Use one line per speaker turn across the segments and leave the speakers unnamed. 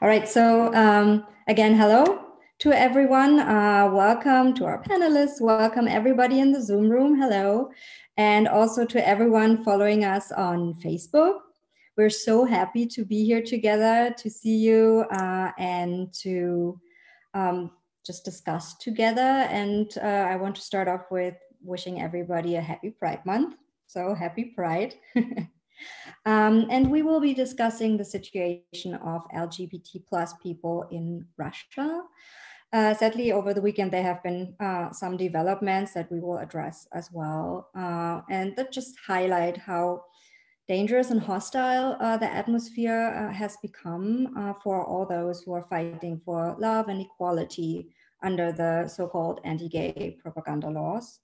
All right, so um, again, hello to everyone. Uh, welcome to our panelists. Welcome everybody in the Zoom room. Hello. And also to everyone following us on Facebook. We're so happy to be here together, to see you uh, and to um, just discuss together. And uh, I want to start off with wishing everybody a happy Pride Month. So happy Pride. Um, and we will be discussing the situation of LGBT plus people in Russia. Uh, sadly, over the weekend, there have been uh, some developments that we will address as well, uh, and that just highlight how dangerous and hostile uh, the atmosphere uh, has become uh, for all those who are fighting for love and equality under the so-called anti-gay propaganda laws.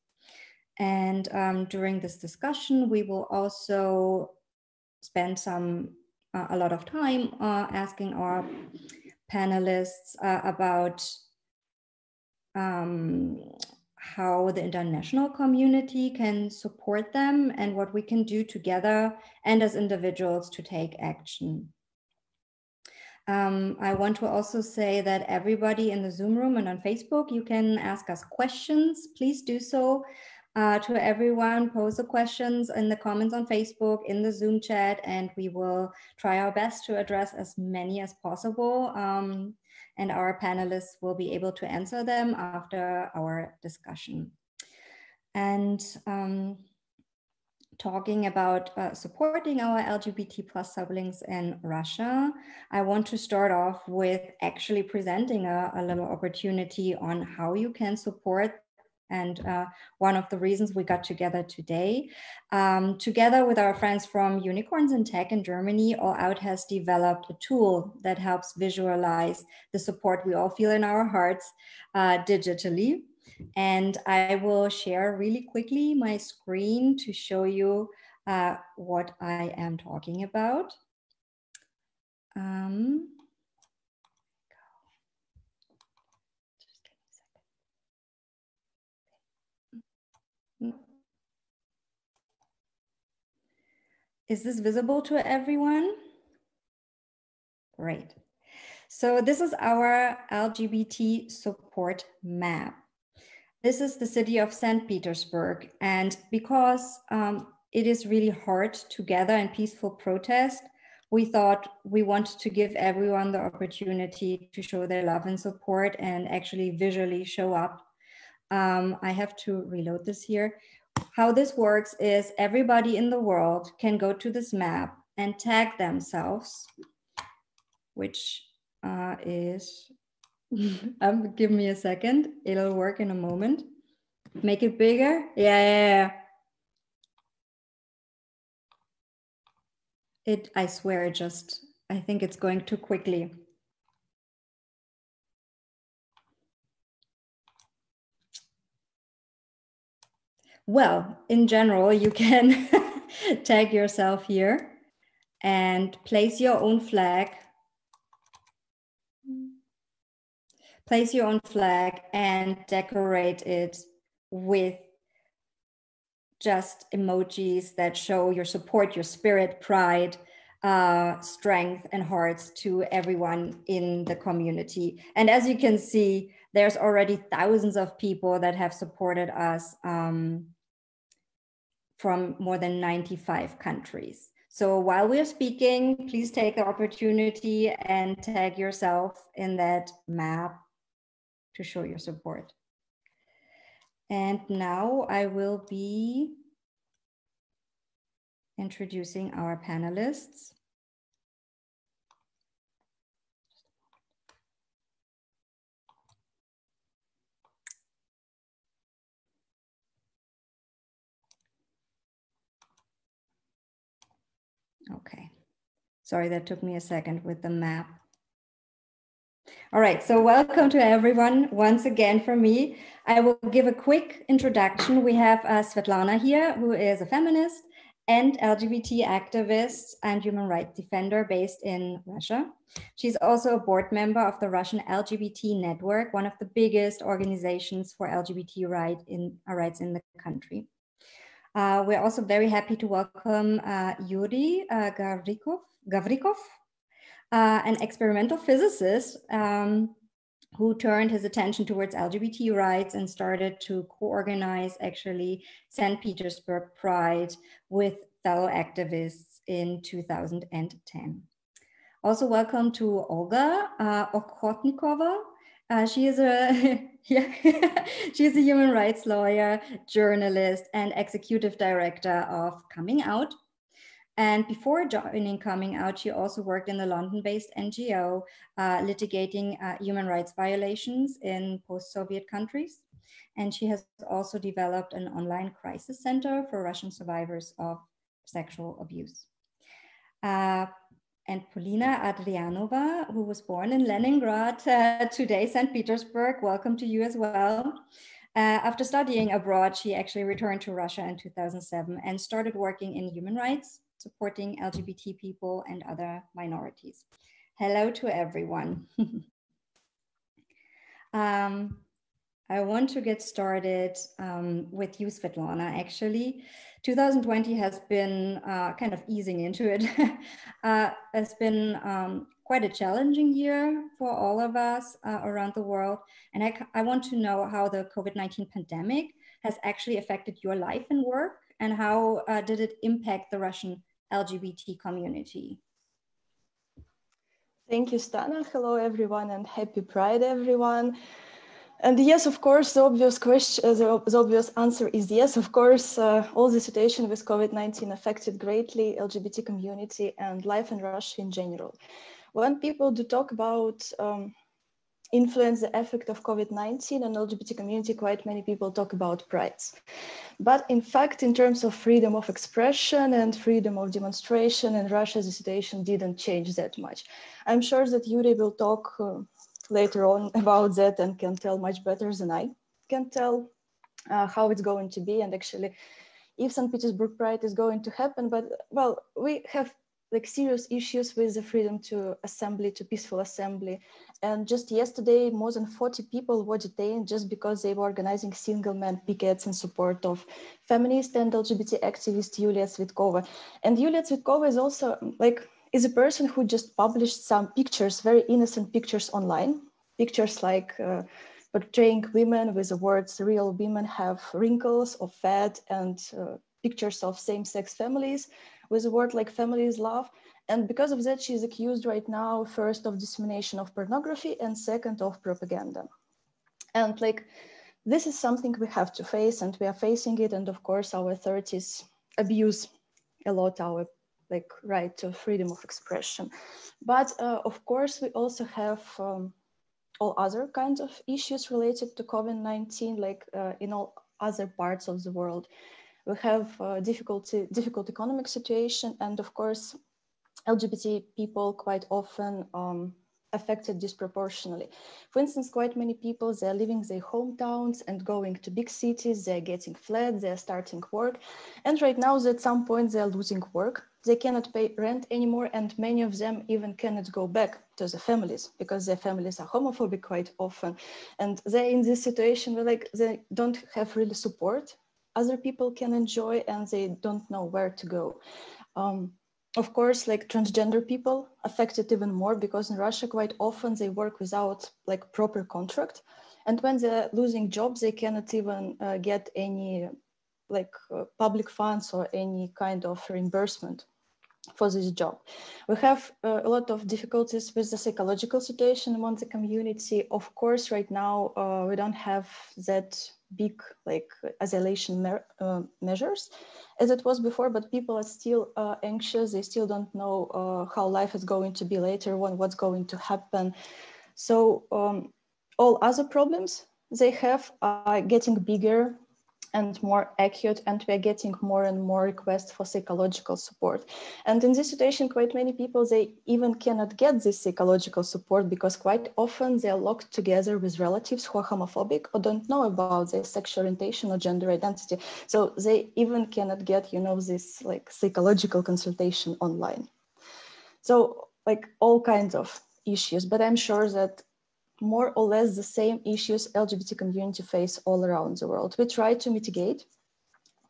And um, during this discussion, we will also spend some uh, a lot of time uh, asking our panelists uh, about um, how the international community can support them and what we can do together and as individuals to take action. Um, I want to also say that everybody in the Zoom room and on Facebook, you can ask us questions. Please do so uh, to everyone. Pose the questions in the comments on Facebook, in the Zoom chat, and we will try our best to address as many as possible. Um, and our panelists will be able to answer them after our discussion. And um, talking about uh, supporting our LGBT plus siblings in Russia, I want to start off with actually presenting a, a little opportunity on how you can support and uh, one of the reasons we got together today. Um, together with our friends from Unicorns in Tech in Germany, All Out has developed a tool that helps visualize the support we all feel in our hearts uh, digitally. And I will share really quickly my screen to show you uh, what I am talking about. Um, Is this visible to everyone? Great. So this is our LGBT support map. This is the city of St. Petersburg. And because um, it is really hard to gather in peaceful protest, we thought we wanted to give everyone the opportunity to show their love and support and actually visually show up. Um, I have to reload this here how this works is everybody in the world can go to this map and tag themselves, which uh, is, um, give me a second, it'll work in a moment. Make it bigger, yeah, yeah, yeah. It, I swear, it just, I think it's going too quickly. Well, in general, you can tag yourself here and place your own flag. Place your own flag and decorate it with just emojis that show your support, your spirit, pride, uh, strength, and hearts to everyone in the community. And as you can see, there's already thousands of people that have supported us um, from more than 95 countries. So while we're speaking, please take the opportunity and tag yourself in that map to show your support. And now I will be introducing our panelists. Okay. Sorry, that took me a second with the map. All right, so welcome to everyone once again from me. I will give a quick introduction. We have uh, Svetlana here, who is a feminist and LGBT activist and human rights defender based in Russia. She's also a board member of the Russian LGBT Network, one of the biggest organizations for LGBT right in, uh, rights in the country. Uh, we're also very happy to welcome uh, Yuri uh, Gavrikov. Gavrikov. uh, an experimental physicist um, who turned his attention towards LGBT rights and started to co-organize actually St. Petersburg Pride with fellow activists in 2010. Also welcome to Olga uh, Okhotnikova. Uh, she is a yeah, she is a human rights lawyer, journalist, and executive director of Coming Out, and before joining Coming Out, she also worked in the London-based NGO uh, litigating uh, human rights violations in post-Soviet countries. And she has also developed an online crisis center for Russian survivors of sexual abuse. Uh, and Polina Andrianova, who was born in Leningrad, uh, today St. Petersburg, welcome to you as well. Uh, after studying abroad, she actually returned to Russia in 2007 and started working in human rights, supporting LGBT people and other minorities. Hello to everyone. um, I want to get started um, with you, Svetlana. Actually, 2020 has been uh, kind of easing into it. uh, it's been um, quite a challenging year for all of us uh, around the world. And I, I want to know how the COVID 19 pandemic has actually affected your life and work, and how uh, did it impact the Russian LGBT community.
Thank you, Stana. Hello, everyone, and happy Pride, everyone. And yes, of course, the obvious question, uh, the obvious answer is yes. Of course, uh, all the situation with COVID-19 affected greatly LGBT community and life in Russia in general. When people do talk about um, influence the effect of COVID-19 and LGBT community, quite many people talk about prides. But in fact, in terms of freedom of expression and freedom of demonstration in Russia, the situation didn't change that much. I'm sure that Yuri will talk uh, later on about that and can tell much better than I can tell uh, how it's going to be and actually if St. Petersburg Pride is going to happen. But well, we have like serious issues with the freedom to assembly, to peaceful assembly. And just yesterday, more than 40 people were detained just because they were organizing single man pickets in support of feminist and LGBT activist Yulia Tsvetkova. And Yulia Tsvetkova is also like, is a person who just published some pictures, very innocent pictures online. Pictures like uh, portraying women with the words real women have wrinkles or fat and uh, pictures of same-sex families with a word like families love. And because of that, she's accused right now, first of dissemination of pornography and second of propaganda. And like, this is something we have to face and we are facing it. And of course, our authorities abuse a lot our like right to freedom of expression. But uh, of course, we also have um, all other kinds of issues related to COVID-19, like uh, in all other parts of the world we have a difficulty, difficult economic situation, and of course, LGBT people quite often um, affected disproportionately. For instance, quite many people, they're leaving their hometowns and going to big cities, they're getting fled, they're starting work. And right now, at some point, they're losing work. They cannot pay rent anymore, and many of them even cannot go back to the families because their families are homophobic quite often. And they're in this situation where like they don't have really support other people can enjoy and they don't know where to go. Um, of course, like transgender people affected even more because in Russia, quite often they work without like proper contract. And when they're losing jobs, they cannot even uh, get any like uh, public funds or any kind of reimbursement for this job. We have uh, a lot of difficulties with the psychological situation among the community. Of course, right now uh, we don't have that big like isolation me uh, measures as it was before, but people are still uh, anxious. They still don't know uh, how life is going to be later on, what's going to happen. So um, all other problems they have are getting bigger and more acute and we're getting more and more requests for psychological support. And in this situation quite many people they even cannot get this psychological support because quite often they're locked together with relatives who are homophobic or don't know about their sexual orientation or gender identity. So they even cannot get you know this like psychological consultation online. So like all kinds of issues. But i'm sure that more or less the same issues LGBT community face all around the world. We try to mitigate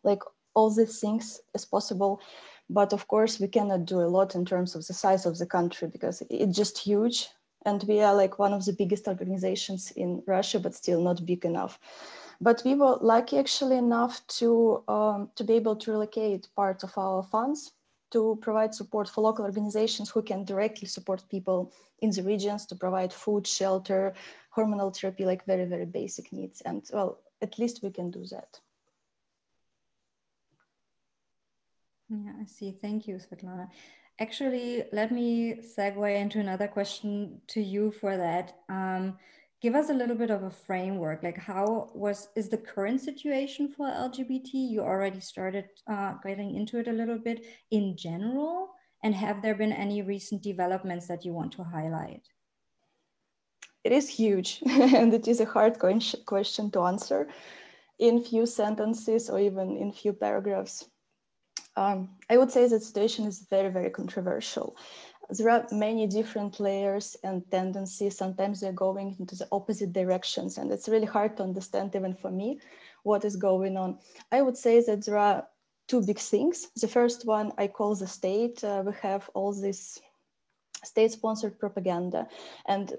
like all these things as possible, But of course, we cannot do a lot in terms of the size of the country because it's just huge. And we are like one of the biggest organizations in Russia, but still not big enough. But we were lucky actually enough to, um, to be able to relocate part of our funds to provide support for local organizations who can directly support people in the regions to provide food, shelter, hormonal therapy, like very, very basic needs. And well, at least we can do that.
Yeah, I see. Thank you, Svetlana. Actually, let me segue into another question to you for that. Um, give us a little bit of a framework like how was is the current situation for lgbt you already started uh, getting into it a little bit in general and have there been any recent developments that you want to highlight?
It is huge and it is a hard question to answer. In few sentences or even in few paragraphs um, i would say the situation is very very controversial there are many different layers and tendencies. Sometimes they're going into the opposite directions, and it's really hard to understand, even for me, what is going on. I would say that there are two big things. The first one I call the state. Uh, we have all this state sponsored propaganda, and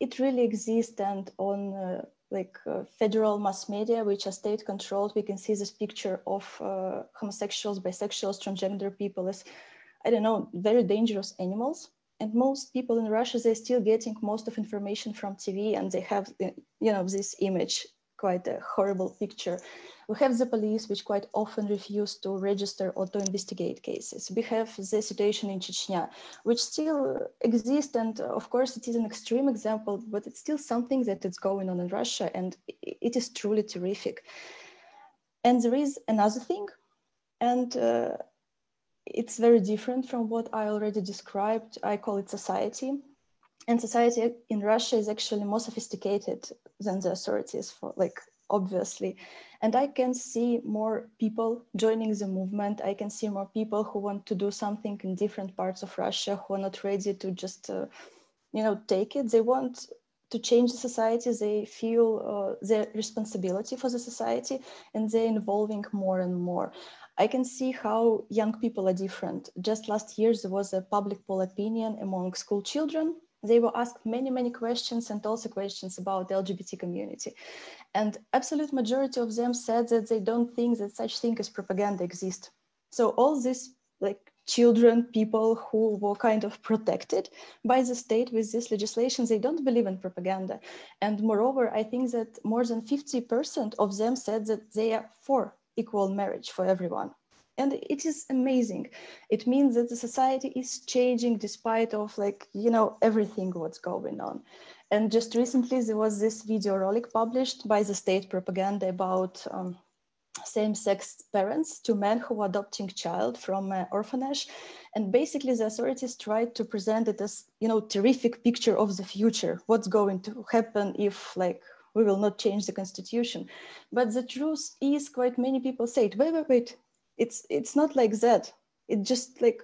it really exists. And on uh, like uh, federal mass media, which are state controlled, we can see this picture of uh, homosexuals, bisexuals, transgender people as I don't know, very dangerous animals. And most people in Russia, they're still getting most of information from TV and they have, you know, this image, quite a horrible picture. We have the police, which quite often refuse to register or to investigate cases. We have the situation in Chechnya, which still exists. And of course, it is an extreme example, but it's still something that is going on in Russia. And it is truly terrific. And there is another thing. And uh, it's very different from what I already described. I call it society. And society in Russia is actually more sophisticated than the authorities for like obviously. And I can see more people joining the movement. I can see more people who want to do something in different parts of Russia who are not ready to just, uh, you know, take it. They want to change the society. They feel uh, their responsibility for the society and they're involving more and more. I can see how young people are different. Just last year, there was a public poll opinion among school children. They were asked many, many questions and also questions about the LGBT community. And absolute majority of them said that they don't think that such thing as propaganda exists. So all these like children, people who were kind of protected by the state with this legislation, they don't believe in propaganda. And moreover, I think that more than 50% of them said that they are for equal marriage for everyone. And it is amazing. It means that the society is changing despite of like you know everything what's going on. And just recently there was this video rolling published by the state propaganda about um, same-sex parents to men who are adopting child from an orphanage. And basically the authorities tried to present it as you know terrific picture of the future. What's going to happen if like we will not change the constitution. But the truth is quite many people say it, wait, wait, wait, it's, it's not like that. It just like,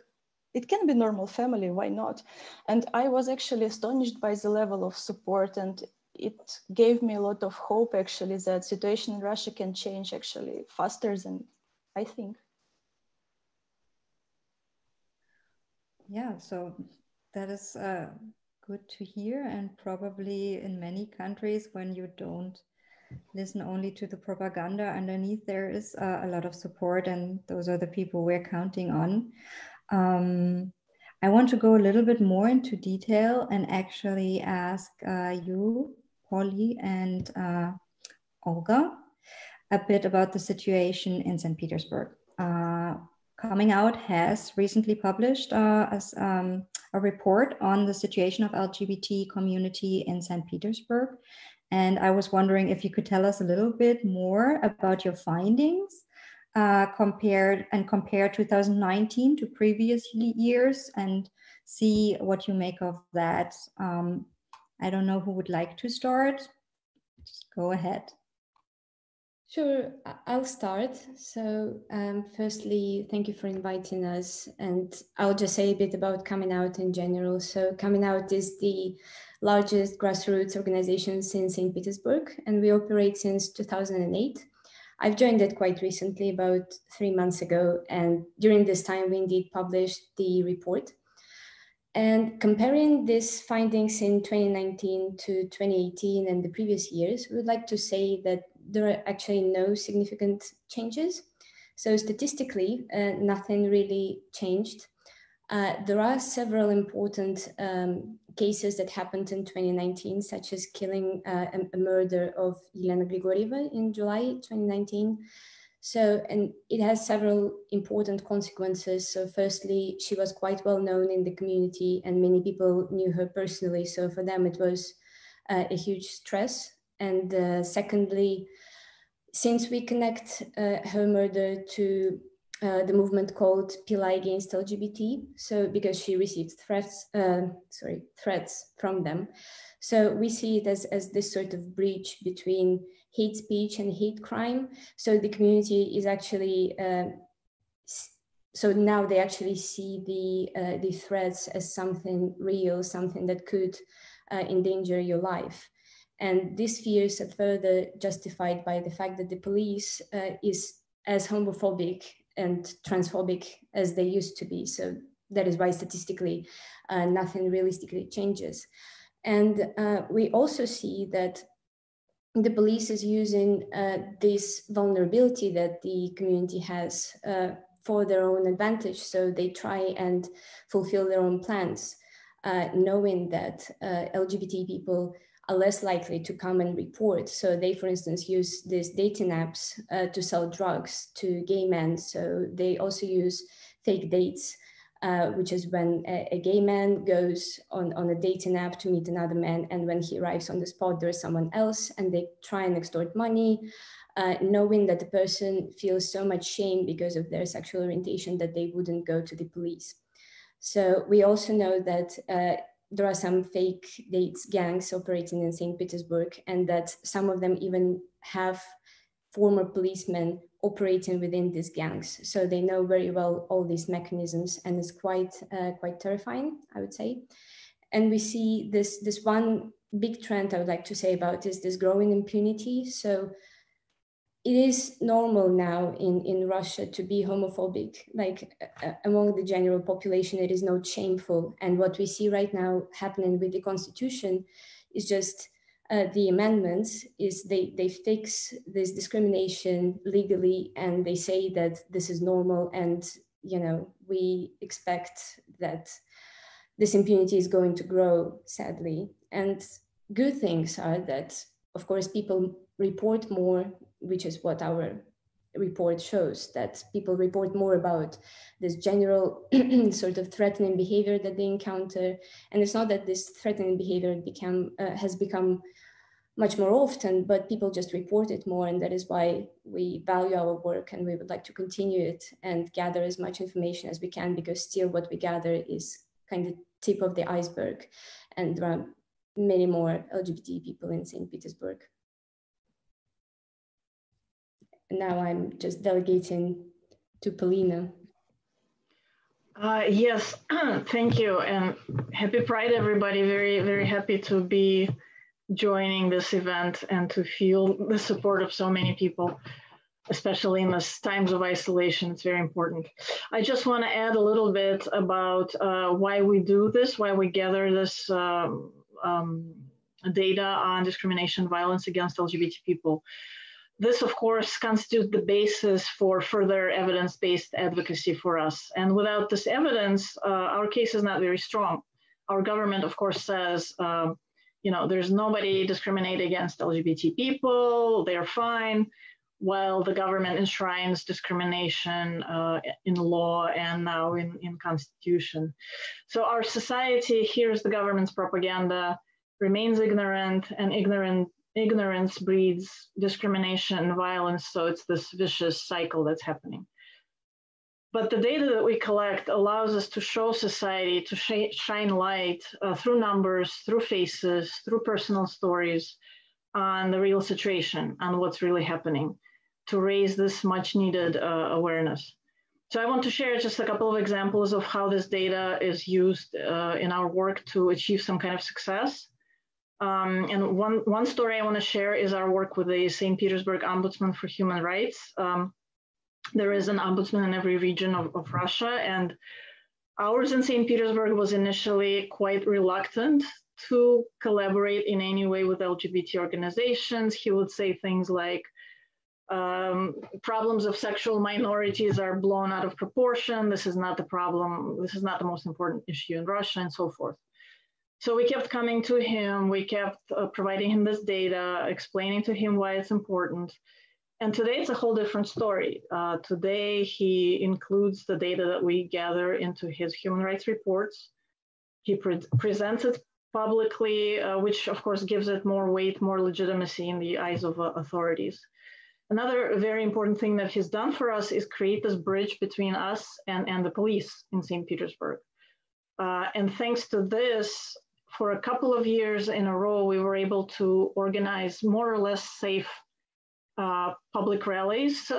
it can be normal family, why not? And I was actually astonished by the level of support and it gave me a lot of hope actually that situation in Russia can change actually faster than I think.
Yeah, so that is uh, good to hear. And probably in many countries, when you don't listen only to the propaganda underneath, there is uh, a lot of support, and those are the people we're counting on. Um, I want to go a little bit more into detail and actually ask uh, you, Polly and uh, Olga, a bit about the situation in St. Petersburg. Uh, Coming Out has recently published uh, as, um, a report on the situation of LGBT community in St. Petersburg. And I was wondering if you could tell us a little bit more about your findings uh, compared and compare 2019 to previous years and see what you make of that. Um, I don't know who would like to start. Just go ahead.
Sure, I'll start. So, um, firstly, thank you for inviting us. And I'll just say a bit about Coming Out in general. So, Coming Out is the largest grassroots organization in St. Petersburg, and we operate since 2008. I've joined it quite recently, about three months ago. And during this time, we indeed published the report. And comparing these findings in 2019 to 2018 and the previous years, we would like to say that there are actually no significant changes. So statistically, uh, nothing really changed. Uh, there are several important um, cases that happened in 2019, such as killing uh, a, murder of Elena Grigorieva in July 2019. So, and it has several important consequences. So, firstly, she was quite well known in the community and many people knew her personally. So, for them, it was uh, a huge stress. And uh, secondly, since we connect uh, her murder to uh, the movement called Pila against LGBT. So because she received threats, uh, sorry, threats from them. So we see it as, as this sort of breach between hate speech and hate crime. So the community is actually, uh, so now they actually see the, uh, the threats as something real, something that could uh, endanger your life. And these fears are further justified by the fact that the police uh, is as homophobic and transphobic as they used to be. So that is why statistically uh, nothing realistically changes. And uh, we also see that the police is using uh, this vulnerability that the community has uh, for their own advantage. So they try and fulfill their own plans, uh, knowing that LGBT people are less likely to come and report. So they, for instance, use these dating apps uh, to sell drugs to gay men. So they also use fake dates, uh, which is when a, a, gay man goes on, on a dating app to meet another man. And when he arrives on the spot, there's someone else and they try and extort money. Uh, knowing that the person feels so much shame because of their sexual orientation that they wouldn't go to the police. So we also know that uh, there are some fake dates gangs operating in St. Petersburg, and that some of them even have former policemen operating within these gangs. So they know very well all these mechanisms, and it's quite uh, quite terrifying, I would say. And we see this this one big trend I would like to say about is this growing impunity. So it is normal now in, in Russia to be homophobic. Like uh, among the general population, it is not shameful. And what we see right now happening with the constitution is just uh, the amendments is they, they fix this discrimination legally and they say that this is normal and you know we expect that this impunity is going to grow sadly and good things are that of course people report more which is what our report shows that people report more about this general sort of threatening behavior that they encounter. And it's not that this threatening behavior uh, has become much more often but people just report it more. And that is why we value our work and we would like to continue it and gather as much information as we can because still what we gather is kind of tip of the iceberg and there are many more lgbt people in st petersburg now I'm just delegating to Polina.
Uh, yes, thank you, and happy Pride, everybody. Very, very happy to be joining this event and to feel the support of so many people, especially in these times of isolation. It's very important. I just want to add a little bit about uh, why we do this, why we gather this um, um, data on discrimination, violence against LGBT people. This, of course, constitutes the basis for further evidence-based advocacy for us. And without this evidence, uh, our case is not very strong. Our government, of course, says, uh, you know, there's nobody discriminate against LGBT people, they're fine, while the government enshrines discrimination uh, in law and now in, in constitution. So our society hears the government's propaganda, remains ignorant, and ignorant ignorance breeds discrimination and violence. So it's this vicious cycle that's happening. But the data that we collect allows us to show society, to sh shine light uh, through numbers, through faces, through personal stories on the real situation, on what's really happening, to raise this much needed uh, awareness. So I want to share just a couple of examples of how this data is used uh, in our work to achieve some kind of success. Um, and one, one story I want to share is our work with the St. Petersburg Ombudsman for Human Rights. Um, there is an ombudsman in every region of, of Russia, and ours in St. Petersburg was initially quite reluctant to collaborate in any way with LGBT organizations. He would say things like, um, problems of sexual minorities are blown out of proportion. This is not the problem. This is not the most important issue in Russia, and so forth. So we kept coming to him. We kept uh, providing him this data, explaining to him why it's important. And today it's a whole different story. Uh, today he includes the data that we gather into his human rights reports. He pre presents it publicly, uh, which of course gives it more weight, more legitimacy in the eyes of uh, authorities. Another very important thing that he's done for us is create this bridge between us and, and the police in St. Petersburg. Uh, and thanks to this, for a couple of years in a row, we were able to organize more or less safe uh, public rallies, uh,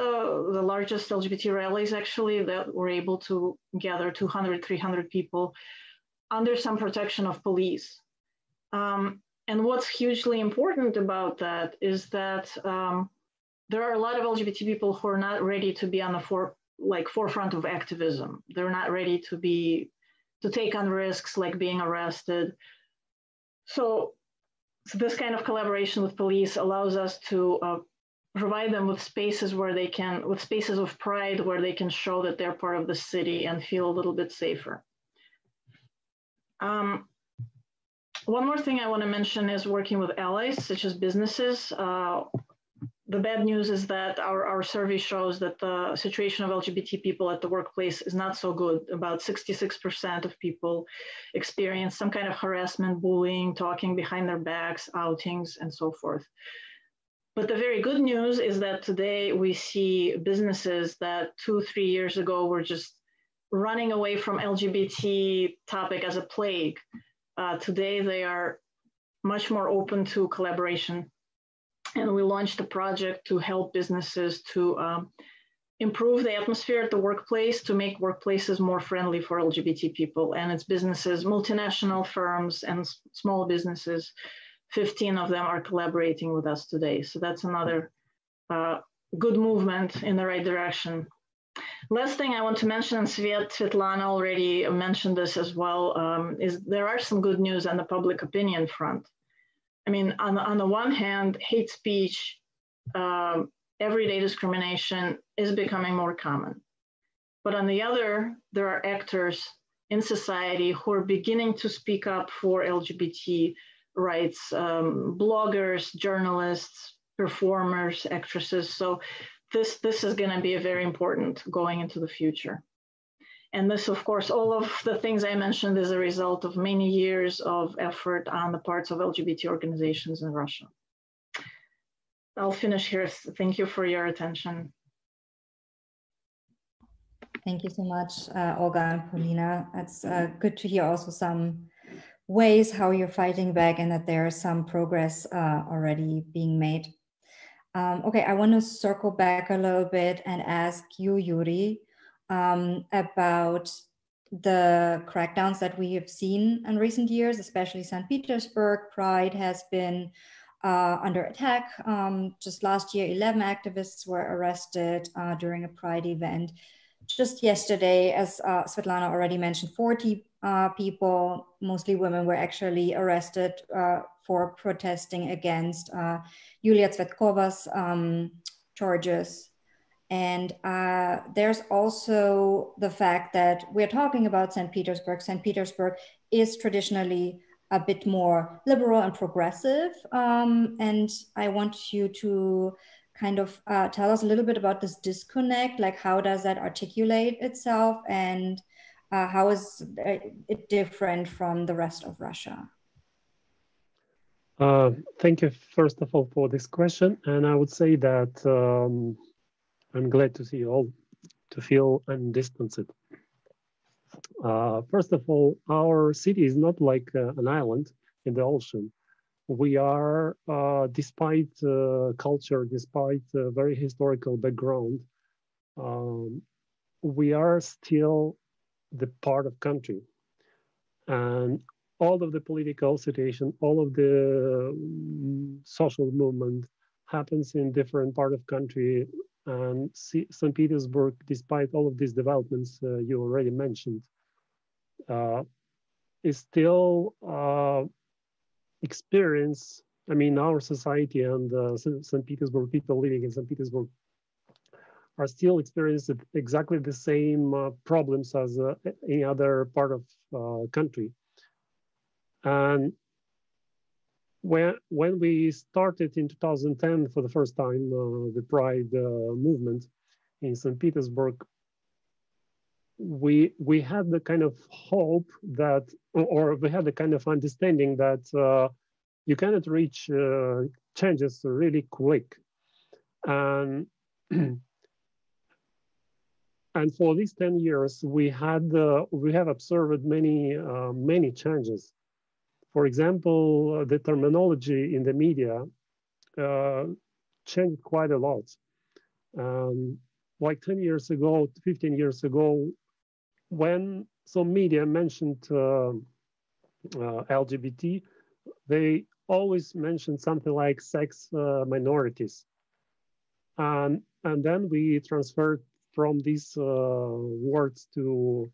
the largest LGBT rallies actually, that were able to gather 200, 300 people under some protection of police. Um, and what's hugely important about that is that um, there are a lot of LGBT people who are not ready to be on the for, like forefront of activism. They're not ready to be to take on risks like being arrested. So, so this kind of collaboration with police allows us to uh, provide them with spaces where they can, with spaces of pride where they can show that they're part of the city and feel a little bit safer. Um, one more thing I want to mention is working with allies, such as businesses. Uh, the bad news is that our, our survey shows that the situation of LGBT people at the workplace is not so good. About 66% of people experience some kind of harassment, bullying, talking behind their backs, outings, and so forth. But the very good news is that today we see businesses that two, three years ago were just running away from LGBT topic as a plague. Uh, today they are much more open to collaboration and we launched a project to help businesses to um, improve the atmosphere at the workplace to make workplaces more friendly for LGBT people. And it's businesses, multinational firms, and small businesses. 15 of them are collaborating with us today. So that's another uh, good movement in the right direction. Last thing I want to mention, and Svet, Svetlana already mentioned this as well, um, is there are some good news on the public opinion front. I mean, on the, on the one hand, hate speech, um, everyday discrimination is becoming more common. But on the other, there are actors in society who are beginning to speak up for LGBT rights, um, bloggers, journalists, performers, actresses. So this, this is going to be a very important going into the future. And this, of course, all of the things I mentioned is a result of many years of effort on the parts of LGBT organizations in Russia. I'll finish here. Thank you for your attention.
Thank you so much, uh, Olga and Polina. It's uh, good to hear also some ways how you're fighting back and that there is some progress uh, already being made. Um, okay, I want to circle back a little bit and ask you, Yuri, um, about the crackdowns that we have seen in recent years, especially St. Petersburg. Pride has been uh, under attack. Um, just last year, 11 activists were arrested uh, during a Pride event. Just yesterday, as uh, Svetlana already mentioned, 40 uh, people, mostly women, were actually arrested uh, for protesting against uh, Yulia Tsvetkova's um, charges and uh, there's also the fact that we're talking about St. Petersburg. St. Petersburg is traditionally a bit more liberal and progressive. Um, and I want you to kind of uh, tell us a little bit about this disconnect. Like, how does that articulate itself? And uh, how is it different from the rest of Russia?
Uh, thank you, first of all, for this question. And I would say that um, I'm glad to see you all, to feel undistanced. Uh, first of all, our city is not like uh, an island in the ocean. We are, uh, despite uh, culture, despite very historical background, um, we are still the part of country. And all of the political situation, all of the um, social movement happens in different part of country. And St. Petersburg, despite all of these developments uh, you already mentioned, uh, is still uh, experience. I mean, our society and uh, St. Petersburg people living in St. Petersburg are still experiencing exactly the same uh, problems as uh, any other part of country. And when when we started in 2010 for the first time uh, the Pride uh, movement in St. Petersburg, we we had the kind of hope that, or we had the kind of understanding that uh, you cannot reach changes really quick, and and for these 10 years we had uh, we have observed many uh, many changes for example the terminology in the media uh, changed quite a lot. Um, like 10 years ago 15 years ago when some media mentioned uh, uh, lgbt they always mentioned something like sex uh, minorities. And and then we transferred from these uh, words to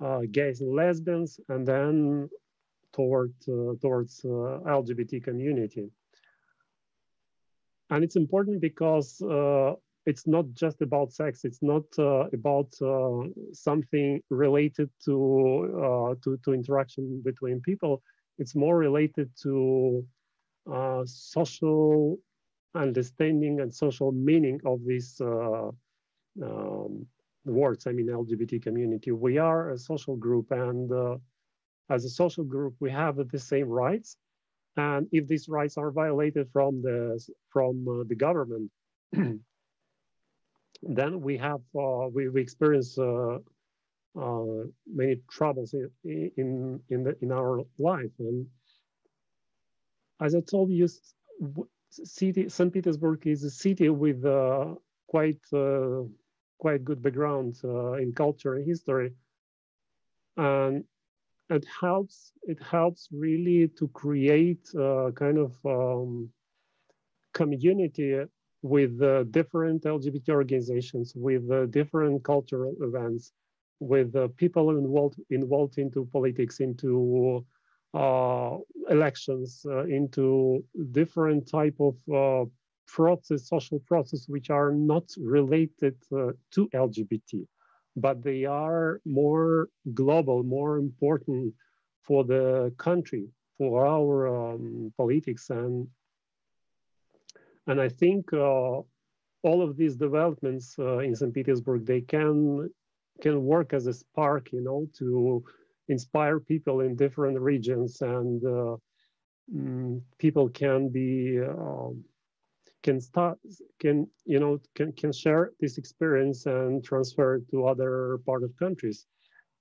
uh, gays and lesbians, and then toward uh, towards LGBT community. And it's important because it's not just about sex. It's not uh, about uh, something related to, uh, to, to interaction between people. It's more related to social understanding and social meaning of this um, words, I mean LGBT community. We are a social group, and uh, as a social group, we have the same rights. And if these rights are violated from the from uh, the government, then we have uh, we, we experience uh, uh, many troubles in in in, the, in our life. And as I told you, city St. Petersburg is a city with uh, quite quite good background uh, in culture and history. And it helps, it helps really to create a kind of um, community with uh, different LGBT organizations, with uh, different cultural events, with uh, people involved involved into politics, into uh, elections, uh, into different type of process, social process, which are not related uh, to LGBT, but they are more global, more important for the country, for our um, politics. And, and I think uh, all of these developments uh, in St. Petersburg, they can, can work as a spark, you know, to inspire people in different regions and uh, mm, people can be um, can start can you know can can share this experience and transfer to other part of countries.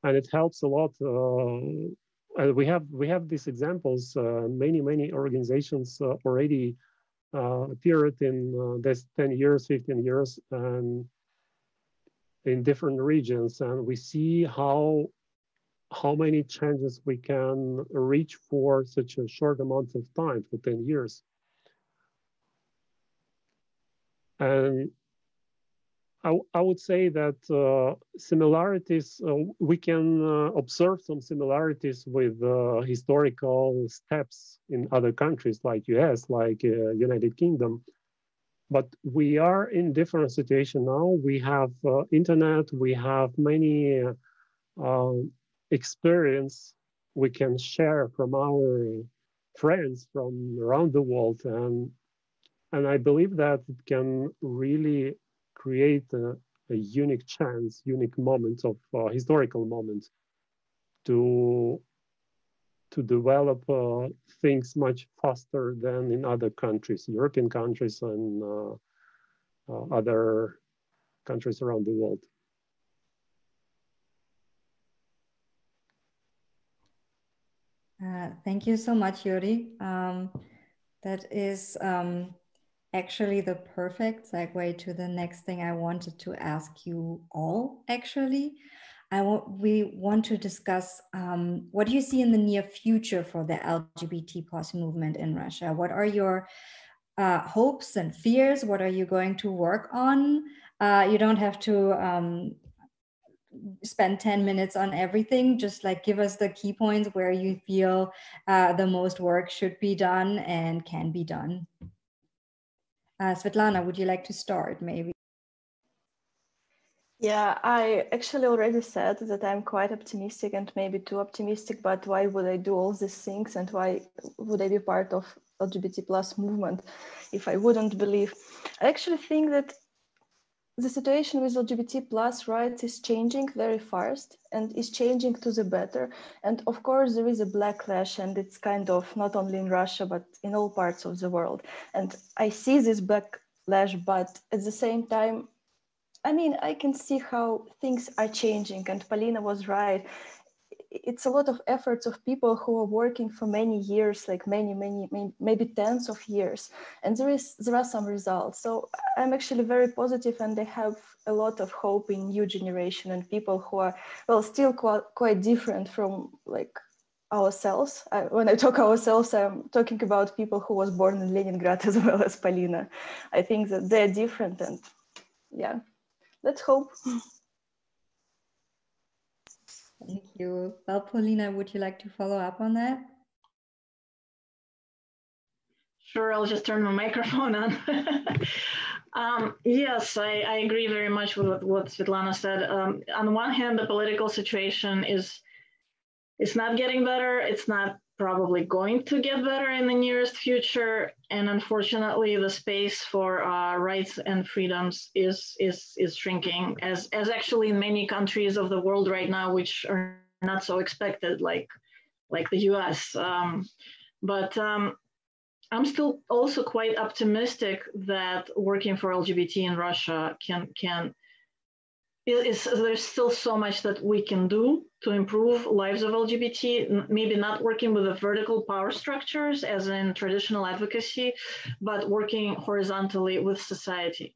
And it helps a lot uh, and we have we have these examples uh, many many organizations uh, already uh, appeared in uh, this 10 years 15 years and in different regions. And we see how how many changes we can reach for such a short amount of time for 10 years and I, I would say that uh, similarities, uh, we can uh, observe some similarities with uh, historical steps in other countries like US, like uh, United Kingdom. But we are in different situation now. We have internet, we have many experience we can share from our friends from around the world. And and I believe that it can really create a, a unique chance, unique moment of uh, historical moment to to develop uh, things much faster than in other countries, European countries and uh, uh other countries around the world.
Uh, thank you so much, Yuri. Um, that is um, actually the perfect segue to the next thing I wanted to ask you all, actually. I want, we want to discuss um, what do you see in the near future for the LGBT plus movement in Russia? What are your uh, hopes and fears? What are you going to work on? Uh, you don't have to um, spend 10 minutes on everything. Just like give us the key points where you feel uh, the most work should be done and can be done. Uh, Svetlana, would you like to start maybe?
Yeah, I actually already said that I'm quite optimistic and maybe too optimistic, but why would I do all these things and why would I be part of LGBT plus movement if I wouldn't believe? I actually think that the situation with LGBT plus rights is changing very fast and is changing to the better. And of course, there is a backlash, and it's kind of not only in Russia, but in all parts of the world. And I see this backlash, but at the same time, I mean, I can see how things are changing, and Polina was right it's a lot of efforts of people who are working for many years like many many, many maybe tens of years. And there is there are some results. So i'm actually very positive and i have a lot of hope in new generation and people who are well still quite, quite different from like ourselves. I, when i talk ourselves i'm talking about people who was born in leningrad as well as polina i think that they're different and yeah let's hope
Thank you. Well, Polina, would you like to follow up on that?
Sure, I'll just turn my microphone on. um, yes, I, I, agree very much with what, Svetlana said. Um, on the one hand, the political situation is it's not getting better. It's not probably going to get better in the nearest future. And unfortunately, the space for uh, rights and freedoms is is is shrinking, as as actually in many countries of the world right now, which are not so expected, like like the U.S. Um, but um, I'm still also quite optimistic that working for LGBT in Russia can can is there's still so much that we can do to improve lives of LGBT, maybe not working with the vertical power structures as in traditional advocacy, but working horizontally with society.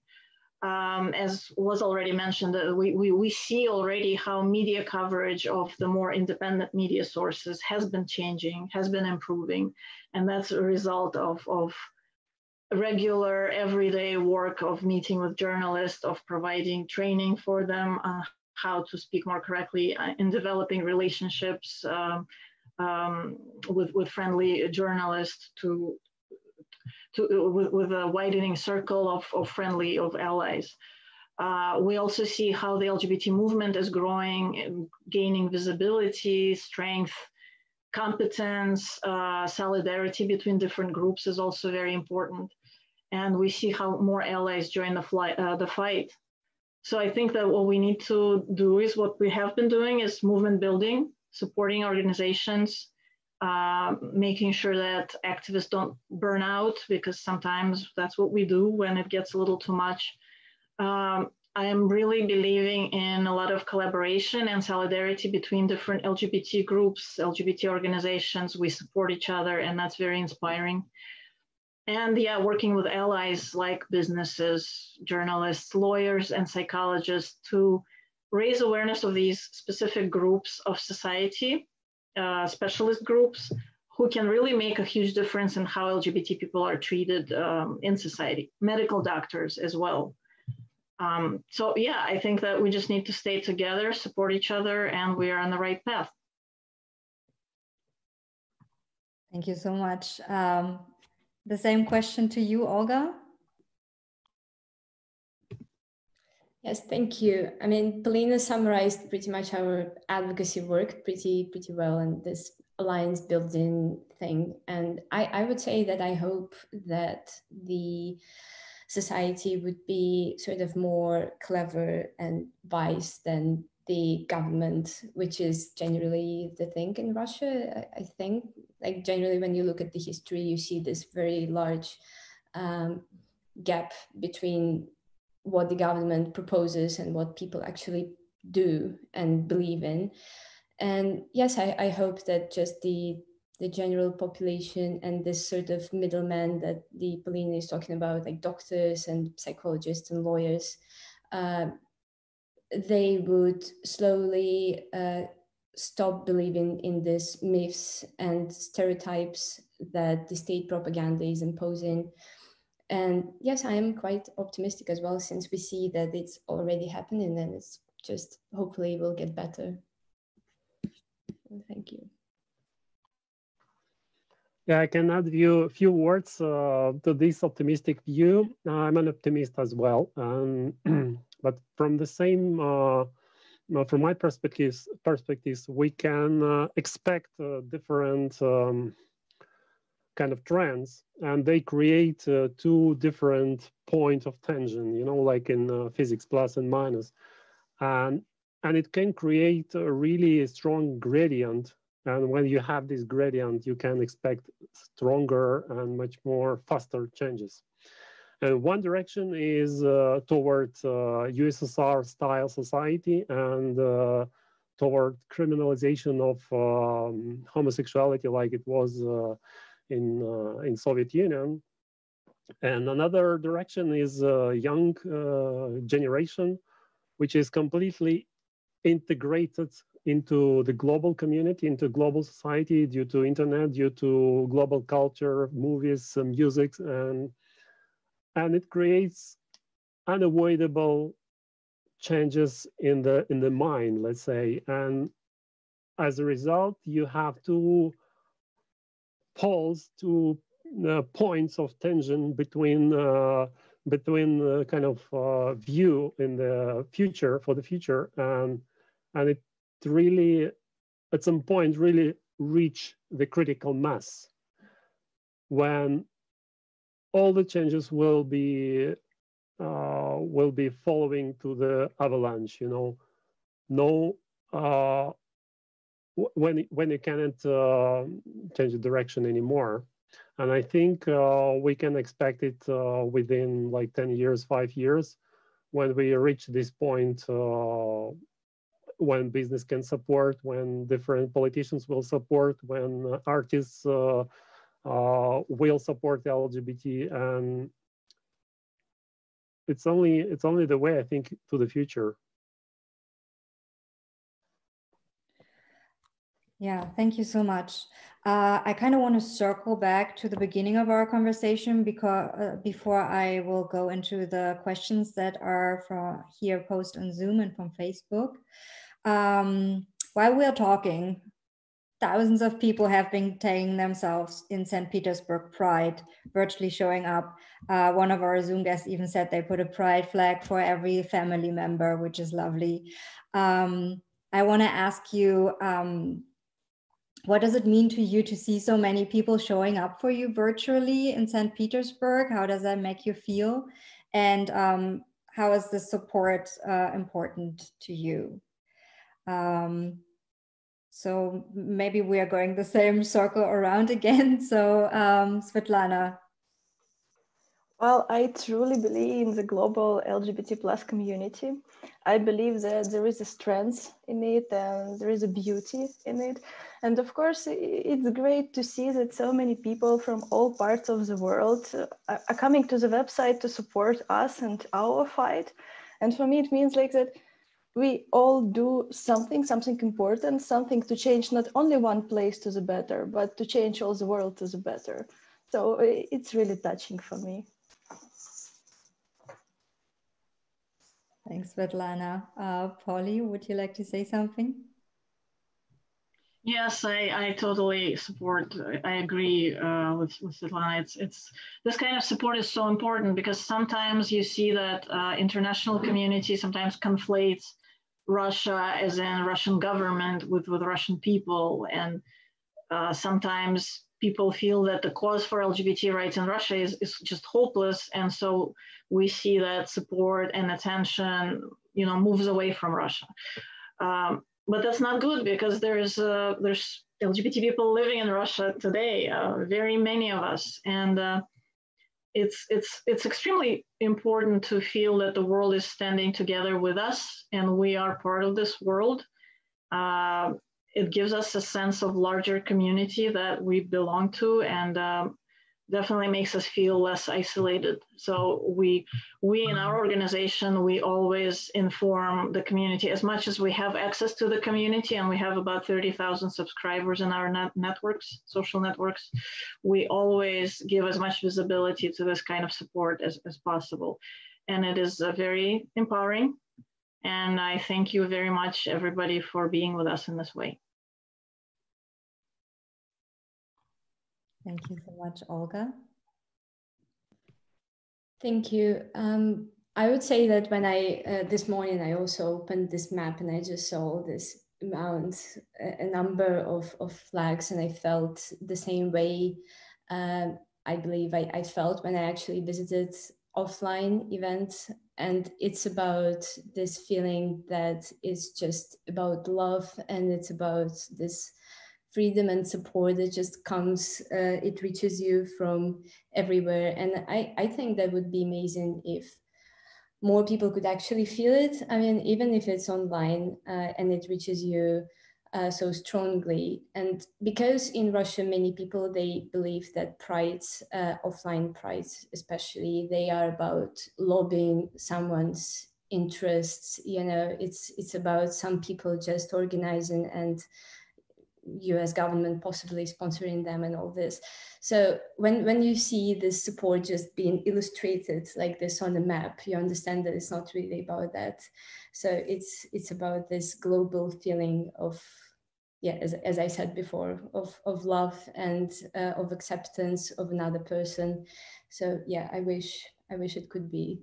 Um, as was already mentioned, uh, we, we, we see already how media coverage of the more independent media sources has been changing, has been improving. And that's a result of, of regular everyday work of meeting with journalists, of providing training for them on how to speak more correctly uh, in developing relationships um, um, with, with friendly journalists to, to with, with a widening circle of, of friendly of allies. Uh, we also see how the LGBT movement is growing, gaining visibility, strength, competence, uh, solidarity between different groups is also very important and we see how more allies join the, uh, the fight. So I think that what we need to do is what we have been doing is movement building, supporting organizations, uh, making sure that activists don't burn out because sometimes that's what we do when it gets a little too much. Um, I am really believing in a lot of collaboration and solidarity between different LGBT groups, LGBT organizations. We support each other, and that's very inspiring and yeah, working with allies like businesses, journalists, lawyers, and psychologists to raise awareness of these specific groups of society, uh, specialist groups, who can really make a huge difference in how LGBT people are treated um, in society, medical doctors as well. Um, so yeah, I think that we just need to stay together, support each other, and we are on the right path.
Thank you so much. Um, the same question to you, Olga.
Yes, thank you. I mean, Polina summarized pretty much our advocacy work pretty pretty well, and this alliance building thing. And I, I would say that I hope that the society would be sort of more clever and wise than the government, which is generally the thing in Russia. I, think, like generally, when you look at the history, you see this very large um, gap between what the government proposes and what people actually do and believe in. And yes, I, I hope that just the the general population and this sort of middleman that the Polina is talking about, like doctors and psychologists and lawyers, uh, they would slowly uh, stop believing in these myths and stereotypes that the state propaganda is imposing. And yes, I am quite optimistic as well, since we see that it's already happening and it's just hopefully will get better. Thank you.
Yeah, I can add a few words uh, to this optimistic view. I'm an optimist as well, um, but from the same, uh, from my perspectives, perspectives, we can uh, expect uh, different um, kind of trends, and they create uh, two different points of tension. You know, like in uh, physics, plus and minus, and and it can create a really strong gradient and when you have this gradient, you can expect stronger and much more faster changes. And one direction is uh, toward uh, USSR style society and uh, toward criminalization of um, homosexuality like it was uh, in, uh, in Soviet Union. And another direction is young uh, generation, which is completely integrated into the global community, into global society due to internet, due to global culture, movies, music, and and it creates unavoidable changes in the in the mind, let's say, and as a result, you have two poles, two uh, points of tension between uh, between the kind of uh, view in the future for the future. And and it really, at some point, really reach the critical mass. When all the changes will be uh, will be following to the avalanche. You know, no uh, when when you cannot uh, change the direction anymore. And I think uh, we can expect it uh, within like 10 years, five years, when we reach this point uh, when business can support, when different politicians will support, when artists will support the LGBT, and it's only it's only the way I think to the future.
Yeah, thank you so much. Uh, I kind of want to circle back to the beginning of our conversation because uh, before I will go into the questions that are from here post on Zoom and from Facebook. Um, while we are talking, thousands of people have been taking themselves in St. Petersburg Pride, virtually showing up. Uh, one of our Zoom guests even said they put a Pride flag for every family member, which is lovely. Um, I want to ask you, um, what does it mean to you to see so many people showing up for you virtually in St. Petersburg? How does that make you feel? And um, how is the support uh, important to you? Um, so maybe we are going the same circle around again. So um, Svetlana.
Well, I truly believe in the global LGBT plus community. I believe that there is a strength in it and there is a beauty in it. And of course, it's great to see that so many people from all parts of the world are coming to the website to support us and our fight. And for me, it means like that we all do something, something important, something to change not only one place to the better, but to change all the world to the better. So it's really touching for me.
Thanks, Svetlana. Uh, Polly, would you like to say something?
Yes, I, I totally support. I agree uh, with, with Svetlana. It's it's this kind of support is so important because sometimes you see that uh, international community sometimes conflates Russia as in Russian government with, with Russian people. And uh, sometimes people feel that the cause for LGBT rights in Russia is, is just hopeless. And so we see that support and attention, you know, moves away from Russia. Um, but that's not good because there's uh, there's LGBT people living in Russia today, uh, very many of us, and uh, it's it's it's extremely important to feel that the world is standing together with us and we are part of this world. Uh, it gives us a sense of larger community that we belong to and um, definitely makes us feel less isolated. So we, we in our organization, we always inform the community as much as we have access to the community and we have about 30,000 subscribers in our net networks, social networks. We always give as much visibility to this kind of support as, as possible. And it is uh, very empowering. And I thank you very much, everybody, for being with us in this way.
Thank you so much, Olga.
Thank you. Um, I would say that when I, uh, this morning, I also opened this map and I just saw this amount, a, number of, of flags, and I felt the same way uh, I believe I, I felt when I actually visited offline events. And it's about this feeling that it's just about love and it's about this freedom and support that just comes, uh, it reaches you from everywhere. And I, I think that would be amazing if more people could actually feel it. I mean, even if it's online uh, and it reaches you uh, so strongly. And because in Russia, many people, they believe that prides, uh, offline prides especially, they are about lobbying someone's interests. You know, it's, it's about some people just organizing and US government possibly sponsoring them and all this. So when, when you see this support just being illustrated like this on the map, you understand that it's not really about that. So it's it's about this global feeling of yeah, as, as I said before, of, of love and uh, of acceptance of another person. So yeah, I wish I wish it could be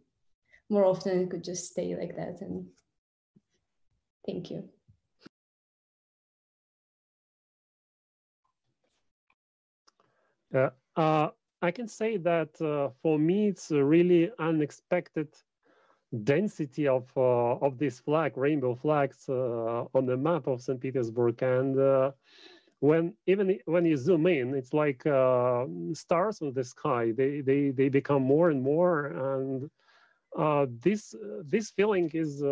more often. It could just stay like that. And thank you.
Uh, uh, I can say that uh, for me, it's a really unexpected density of uh, of this flag, rainbow flags uh, on the map of St. Petersburg. And when even when you zoom in, it's like stars in the sky. They they they become more and more. And this this feeling is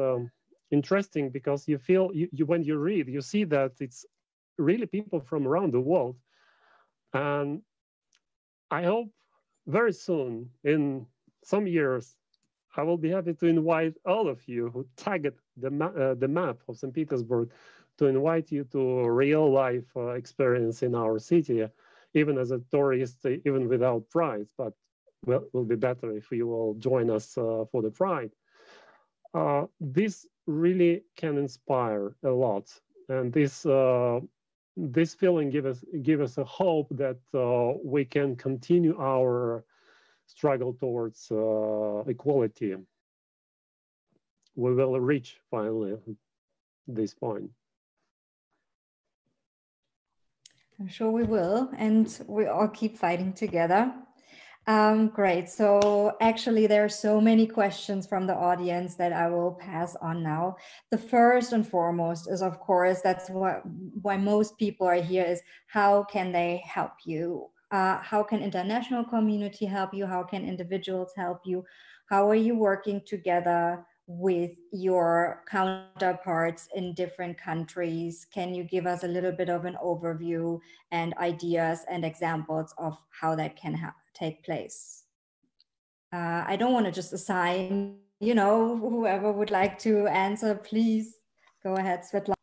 interesting because you feel you, you when you read, you see that it's really people from around the world. And I hope very soon, in some years, I will be happy to invite all of you who tagged the, ma uh, the map of St. Petersburg to invite you to a real life uh, experience in our city, even as a tourist, even without prize, but well, will be better if you will join us uh, for the pride. Uh, this really can inspire a lot. And this uh, this feeling give us give us a hope that uh, we can continue our struggle towards uh, equality. We will reach finally this point.
I'm sure we will, and we all keep fighting together. Um, great. So actually, there are so many questions from the audience that I will pass on now. The first and foremost is, of course, that's what why most people are here is how can they help you? Uh, how can international community help you? How can individuals help you? How are you working together with your counterparts in different countries? Can you give us a little bit of an overview and ideas and examples of how that can happen? Take place. Uh, I don't want to just assign, you know, whoever would like to answer, please go ahead, Svetlana.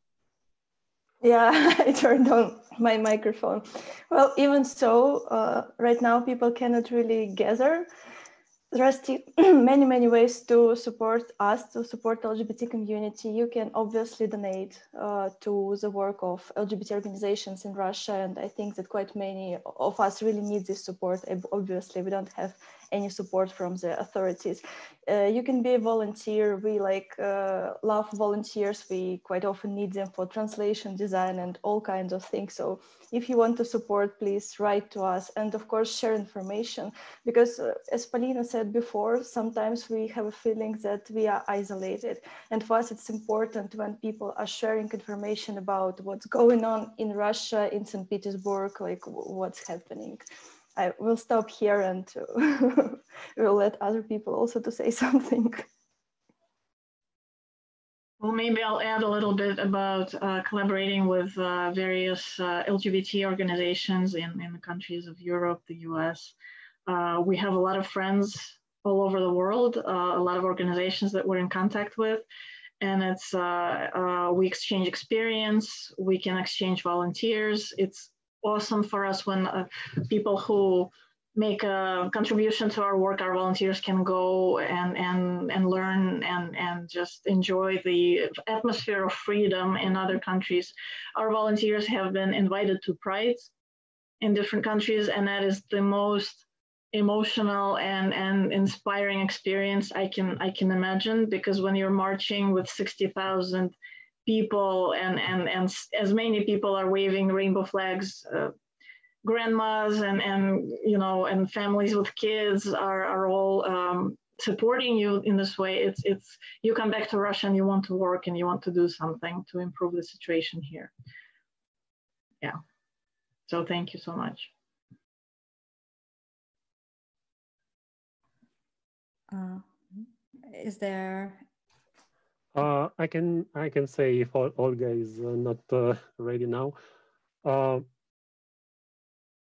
Yeah, I turned on my microphone. Well, even so, uh, right now people cannot really gather there are still many, many ways to support us, to support LGBT community. You can obviously donate uh, to the work of LGBT organizations in Russia. And I think that quite many of us really need this support. Obviously, we don't have any support from the authorities. Uh, you can be a volunteer. We like uh, love volunteers. We quite often need them for translation, design, and all kinds of things. So if you want to support, please write to us. And of course, share information. Because uh, as Polina said before, sometimes we have a feeling that we are isolated. And for us, it's important when people are sharing information about what's going on in Russia, in St. Petersburg, like what's happening. I will stop here and we'll let other people also to say something.
Well, maybe I'll add a little bit about uh, collaborating with uh, various uh, LGBT organizations in, in the countries of Europe, the US. Uh, we have a lot of friends all over the world, uh, a lot of organizations that we're in contact with. And it's, uh, we exchange experience, we can exchange volunteers. It's awesome for us when uh, people who make a contribution to our work, our volunteers can go and, and, and learn and, and just enjoy the atmosphere of freedom in other countries. Our volunteers have been invited to prides in different countries, and that is the most emotional and, and inspiring experience I can I can imagine because when you're marching with 60,000 people and, and, and as many people are waving rainbow flags uh, grandmas and and you know and families with kids are are all um, supporting you in this way. It's it's you come back to russia and you want to work and you want to do something to improve the situation here. Yeah. So thank you so much.
Uh, is there
uh, I can I can say if Olga is uh, not uh, ready now. Uh,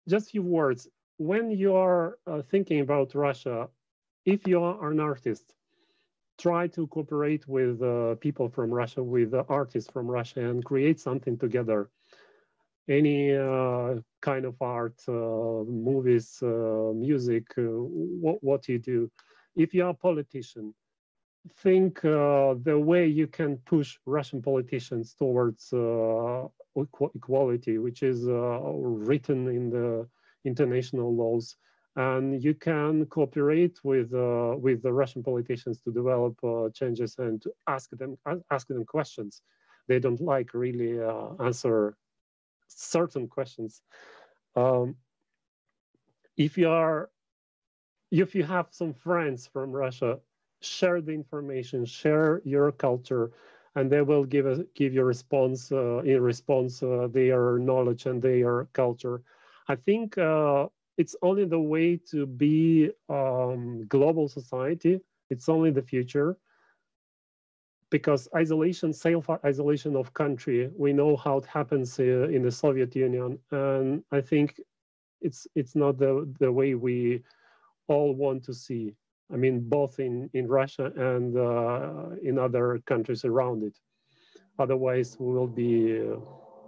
just few words. When you are uh, thinking about Russia, if you are an artist, try to cooperate with uh, people from Russia, with the artists from Russia, and create something together. Any kind of art, movies, music, what, what you do. If you are a politician, think the way you can push Russian politicians towards equality, which is uh, written in the international laws. And you can cooperate with uh, with the Russian politicians to develop uh, changes and to ask them ask them questions. They don't like really answer certain questions. Um, if you are if you have some friends from Russia, share the information, share your culture, and they will give a, give you a response uh, in response uh, their knowledge and their culture. I think uh, it's only the way to be um, global society. It's only the future because isolation, self-isolation of country, we know how it happens uh, in the Soviet Union, and I think it's it's not the the way we all want to see. I mean, both in, in Russia and uh, in other countries around it. Otherwise, we will be uh,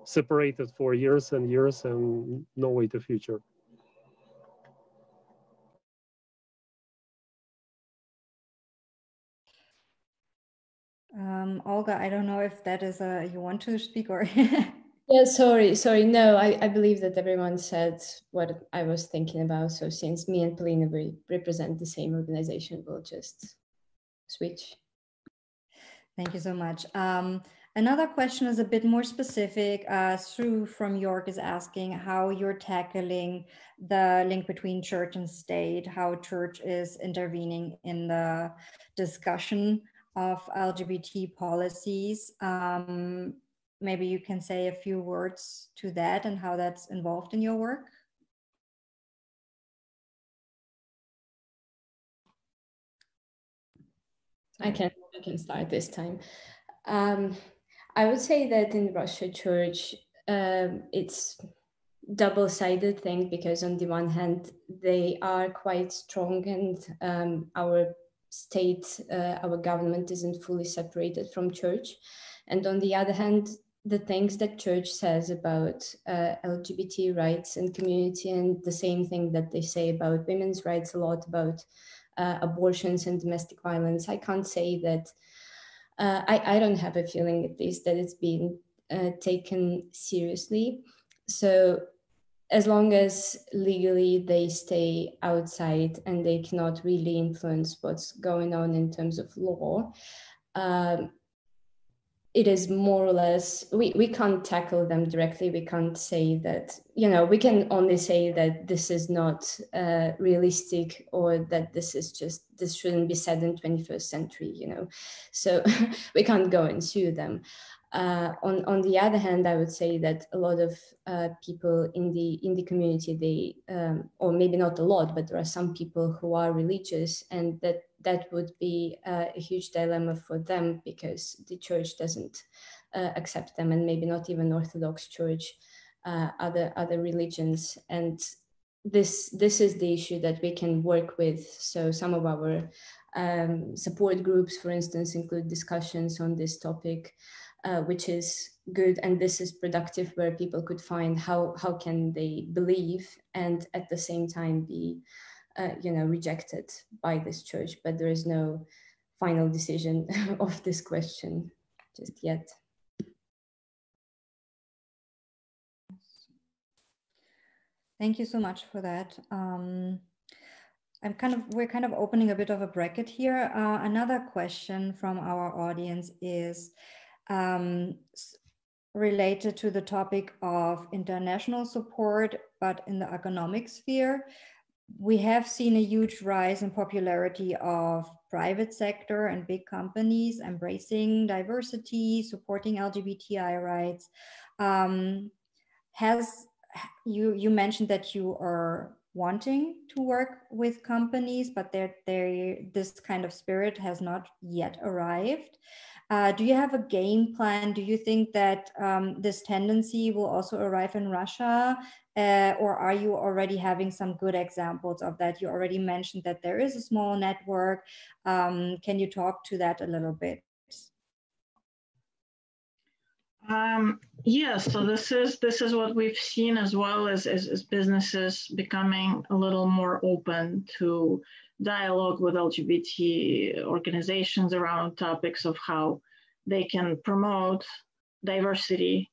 separated for years and years and no way to future.
Um, Olga, I don't know if that is a, you want to speak or
Yeah, sorry, sorry. No, I, I believe that everyone said what I was thinking about. So since me and Polina we represent the same organization, we'll just switch.
Thank you so much. Um, another question is a bit more specific. Uh, Sue from York is asking how you're tackling the link between church and state, how church is intervening in the discussion of LGBT policies. Um, maybe you can say a few words to that and how that's involved in your work.
I can I can start this time. Um, I would say that in Russia Church, um, it's double-sided thing because on the one hand they are quite strong and um, our state, uh, our government isn't fully separated from church, and on the other hand the things that church says about uh, lgbt rights and community and the same thing that they say about women's rights a lot about uh, abortions and domestic violence i can't say that uh, I, I don't have a feeling at least that it's being uh, taken seriously. So as long as legally they stay outside and they cannot really influence what's going on in terms of law um, it is more or less we, we can't tackle them directly. We can't say that you know we can only say that this is not uh, realistic or that this is just this shouldn't be said in 21st century you know. So we can't go and sue them. Uh, on on the other hand, I would say that a lot of uh, people in the in the community, they um, or maybe not a lot, but there are some people who are religious and that that would be uh, a huge dilemma for them because the church doesn't uh, accept them and maybe not even Orthodox church, uh, other other religions. And this this is the issue that we can work with. So some of our um, support groups, for instance, include discussions on this topic, uh, which is good and this is productive where people could find how how can they believe and at the same time be uh, you know rejected by this church but there is no final decision of this question just yet
thank you so much for that um, I'm kind of we're kind of opening a bit of a bracket here. Uh, another question from our audience is um, related to the topic of international support, but in the economic sphere. We have seen a huge rise in popularity of private sector and big companies embracing diversity, supporting LGBTI rights. Um, has you you mentioned that you are wanting to work with companies, but they they this kind of spirit has not yet arrived. Uh, do you have a game plan? Do you think that um, this tendency will also arrive in Russia? Uh, or are you already having some good examples of that? You already mentioned that there is a small network. Um, can you talk to that a little bit?
Um, yes, so this is this is what we've seen as well as, as, as businesses becoming a little more open to dialogue with LGBT organizations around topics of how they can promote diversity.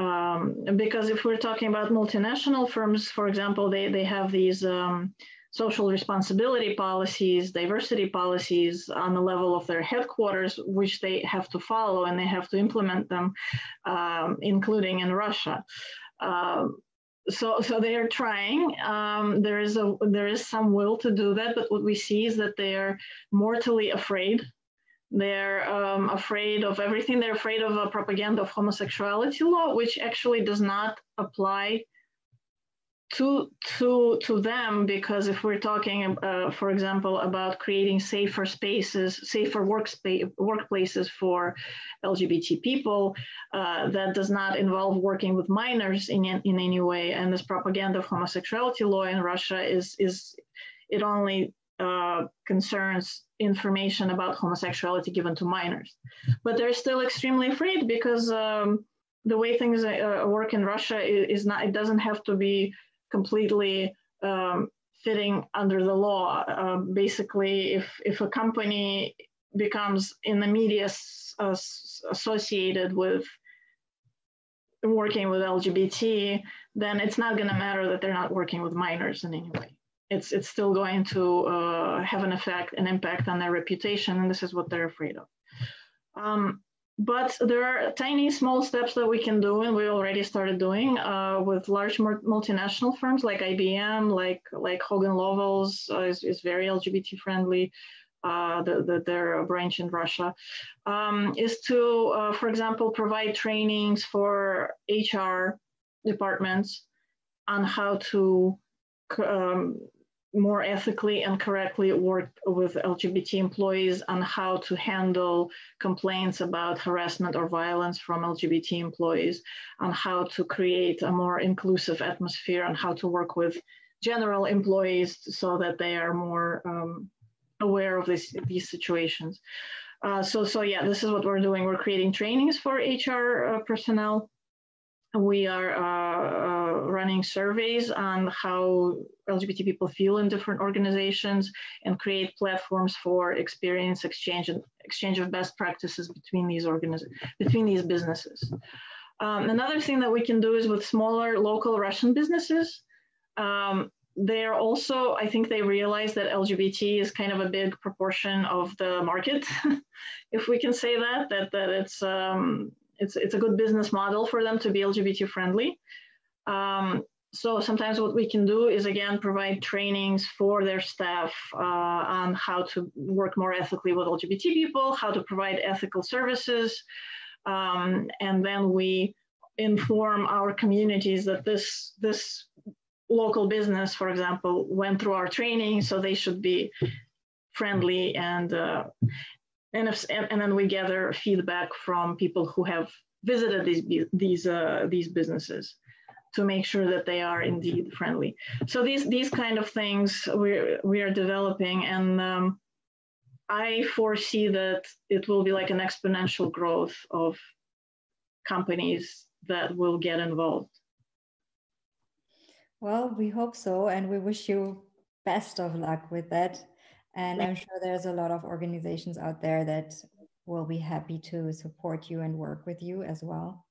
Um, because if we're talking about multinational firms, for example, they, they have these um, social responsibility policies, diversity policies on the level of their headquarters, which they have to follow and they have to implement them, um, including in Russia. Um, so so they are trying um, there is a there is some will to do that but what we see is that they are mortally afraid they're um, afraid of everything. They're afraid of a propaganda of homosexuality law which actually does not apply to to to them because if we're talking uh, for example about creating safer spaces safer workspace workplaces for lgbt people uh, that does not involve working with minors in, in any way. And this propaganda of homosexuality law in russia is is it only uh, concerns information about homosexuality given to minors but they're still extremely afraid because um, the way things uh, work in russia is, not it doesn't have to be completely um, fitting under the law. Uh, basically, if, if a company becomes in the media uh, associated with working with LGBT, then it's not going to matter that they're not working with minors in any way. It's, it's still going to uh, have an effect, an impact on their reputation, and this is what they're afraid of. Um, but there are tiny small steps that we can do and we already started doing uh, with large multinational firms like IBM, like like Hogan Lovells uh, is, is very LGBT friendly. Uh, the, the, their branch in Russia um, is to, uh, for example, provide trainings for HR departments on how to um, more ethically and correctly work with LGBT employees on how to handle complaints about harassment or violence from LGBT employees, on how to create a more inclusive atmosphere, on how to work with general employees so that they are more um, aware of this, these situations. Uh, so, so yeah, this is what we're doing. We're creating trainings for HR uh, personnel we are uh, uh, running surveys on how LGBT people feel in different organizations and create platforms for experience exchange and exchange of best practices between these organiz- between these businesses. Um, another thing that we can do is with smaller local Russian businesses. Um, they're also, I think they realize that LGBT is kind of a big proportion of the market, if we can say that, that, that it's, um, it's it's a good business model for them to be LGBT friendly. Um, so sometimes what we can do is again provide trainings for their staff uh, on how to work more ethically with LGBT people, how to provide ethical services, um, and then we inform our communities that this this local business, for example, went through our training, so they should be friendly and uh, and, if, and then we gather feedback from people who have visited these these uh, these businesses to make sure that they are indeed friendly. So these these kind of things we we are developing, and um, I foresee that it will be like an exponential growth of companies that will get involved.
Well, we hope so, and we wish you best of luck with that. And I'm sure there's a lot of organizations out there that will be happy to support you and work with you as well.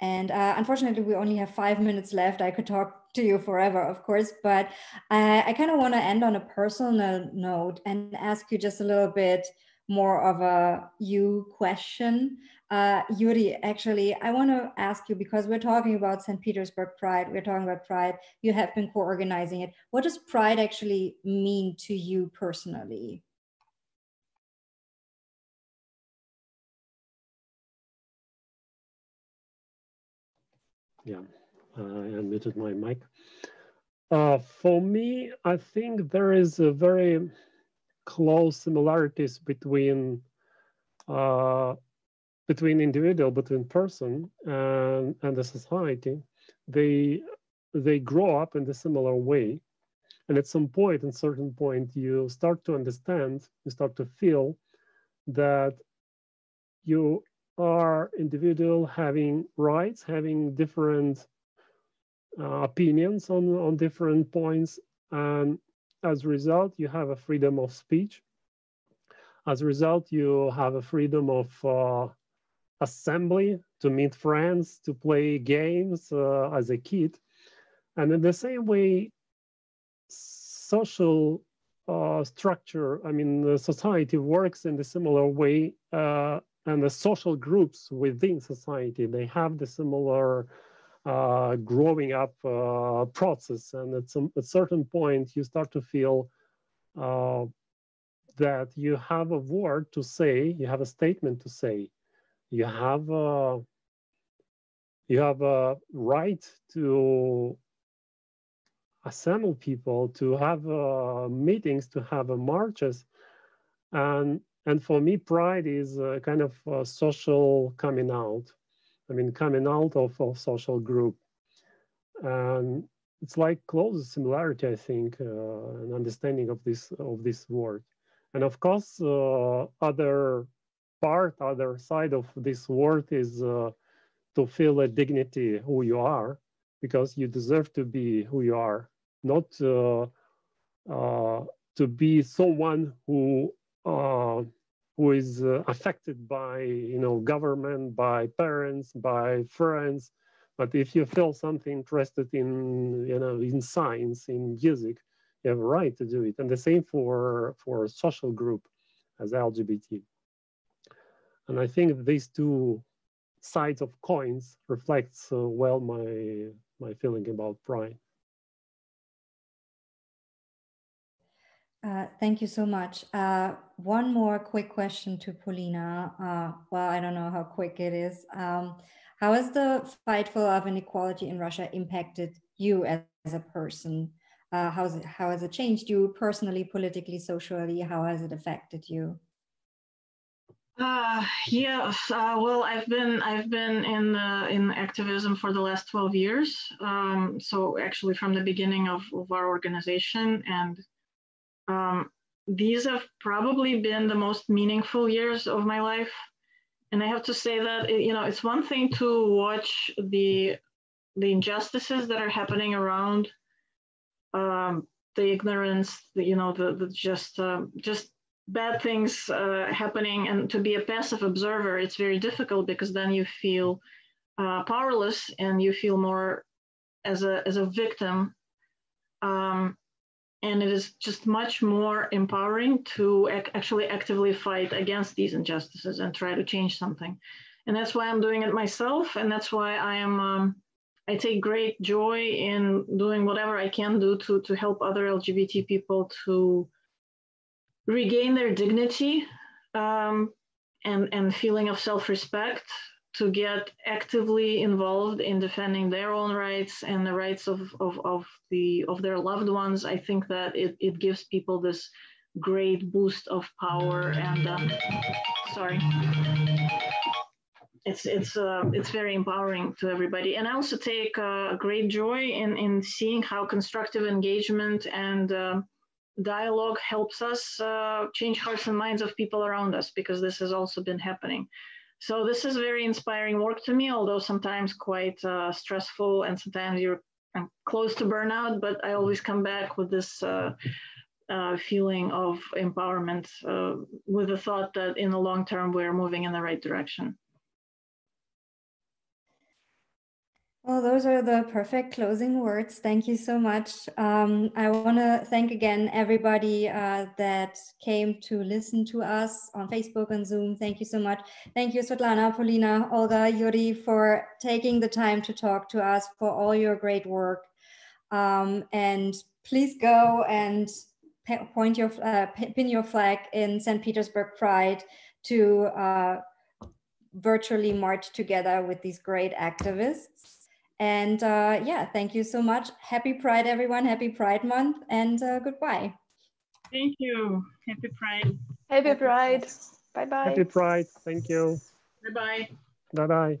And uh, unfortunately, we only have five minutes left. I could talk to you forever, of course, but I, I kind of want to end on a personal note and ask you just a little bit more of a you question. Uh, Yury, actually, I want to ask you because we're talking about St. Petersburg Pride, we're talking about Pride, you have been co organizing it. What does Pride actually mean to you personally?
Yeah, I unmuted my mic. Uh, for me, I think there is a very close similarities between uh, between individual, between person and, and the society. They they grow up in a similar way. And at some point, at certain point, you start to understand, you start to feel that you are individual having rights, having different uh, opinions on, on different points. And as a result, you have a freedom of speech. As a result, you have a freedom of uh, assembly, to meet friends, to play games uh, as a kid. And in the same way, social uh, structure, I mean, society works in a similar way uh, and the social groups within society, they have the similar uh, growing up uh, process. And at some at certain point, you start to feel uh, that you have a word to say, you have a statement to say, you have a, you have a right to assemble people, to have uh, meetings, to have marches, and and for me, pride is a kind of a social coming out. I mean, coming out of a social group. And it's like close similarity, I think, uh, an understanding of this of this word. And of course, uh, other part, other side of this word is uh, to feel a dignity who you are, because you deserve to be who you are, not uh, uh, to be someone who who is uh, affected by you know government, by parents, by friends. But if you feel something interested in you know in science, in music, you have a right to do it. And the same for for a social group as LGBT. And I think these two sides of coins reflects uh, well my my feeling about pride.
Uh, thank you so much. Uh, one more quick question to Polina. Uh, well, I don't know how quick it is. Um, how has the fight for love and equality in Russia impacted you as, as a person? Uh, how, has it, how has it changed you personally, politically, socially? How has it affected you?
Uh, yes. Uh, well, I've been I've been in uh, in activism for the last twelve years. Um, so actually, from the beginning of, of our organization, and um, these have probably been the most meaningful years of my life. And I have to say that, you know, it's one thing to watch the, the injustices that are happening around, um, the ignorance, the, you know, the, the just, uh, just bad things uh, happening and to be a passive observer, it's very difficult because then you feel uh, powerless and you feel more as a, as a victim. Um, and it is just much more empowering to ac- actually actively fight against these injustices and try to change something. And that's why i'm doing it myself and that's why i am um, i take great joy in doing whatever i can do to to help other lgbt people to regain their dignity um, and and feeling of self-respect to get actively involved in defending their own rights and the rights of, of, of the of their loved ones. I think that it, it gives people this great boost of power and um, sorry. It's it's uh, it's very empowering to everybody. And i also take uh, great joy in in seeing how constructive engagement and uh, dialogue helps us uh, change hearts and minds of people around us because this has also been happening so this is very inspiring work to me although sometimes quite uh, stressful and sometimes you're I'm close to burnout but i always come back with this uh, uh, feeling of empowerment uh, with the thought that in the long term we're moving in the right direction.
Well, those are the perfect closing words. Thank you so much. Um, I want to thank again everybody uh, that came to listen to us on Facebook and Zoom. Thank you so much. Thank you, Svetlana, Polina, Olga, Yury, for taking the time to talk to us, for all your great work. Um, and please go and point your uh, pin your flag in St. Petersburg Pride to uh, virtually march together with these great activists. And uh, yeah, thank you so much. Happy Pride, everyone. Happy Pride Month, and uh, goodbye.
Thank you. Happy Pride.
Happy Pride. Bye bye.
Happy Pride. Thank you.
Bye bye.
Bye bye.